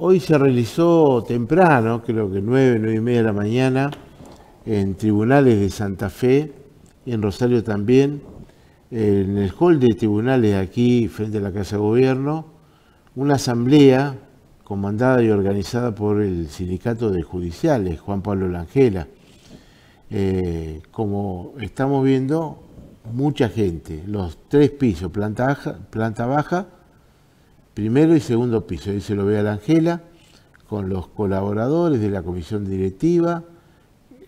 Hoy se realizó temprano, creo que nueve, nueve y media de la mañana, en tribunales de Santa Fe, en Rosario también, en el hall de tribunales aquí, frente a la Casa de Gobierno, una asamblea comandada y organizada por el Sindicato de Judiciales, Juan Pablo Langela. Eh, como estamos viendo, mucha gente, los tres pisos, planta baja, planta baja, primero y segundo piso. Ahí se lo ve a la Angela, con los colaboradores de la comisión directiva,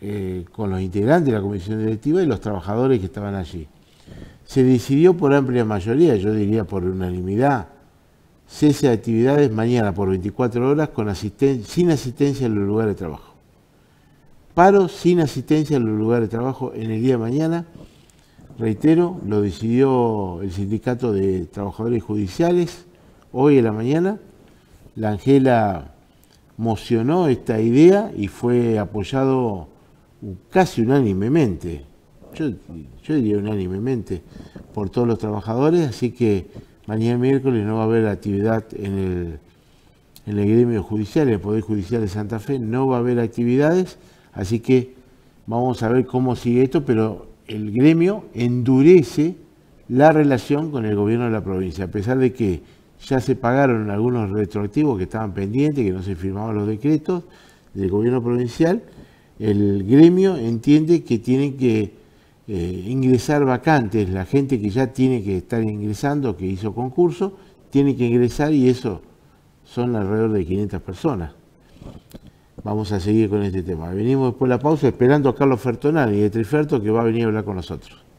eh, con los integrantes de la comisión directiva y los trabajadores que estaban allí. Se decidió por amplia mayoría, yo diría por unanimidad, cese de actividades mañana por 24 horas con sin asistencia en los lugares de trabajo. Paro sin asistencia en los lugares de trabajo en el día de mañana reitero, lo decidió el Sindicato de Trabajadores Judiciales hoy en la mañana. La Angela mocionó esta idea y fue apoyado casi unánimemente, yo, diría unánimemente, por todos los trabajadores, así que mañana miércoles no va a haber actividad en el, en el gremio judicial, en el Poder Judicial de Santa Fe, no va a haber actividades, así que vamos a ver cómo sigue esto, pero el gremio endurece la relación con el gobierno de la provincia, a pesar de que ya se pagaron algunos retroactivos que estaban pendientes, que no se firmaban los decretos del gobierno provincial, el gremio entiende que tienen que eh, ingresar vacantes, la gente que ya tiene que estar ingresando, que hizo concurso, tiene que ingresar y eso son alrededor de 500 personas vamos a seguir con este tema. Venimos después de la pausa esperando a Carlos Fertonani de Triferto que va a venir a hablar con nosotros.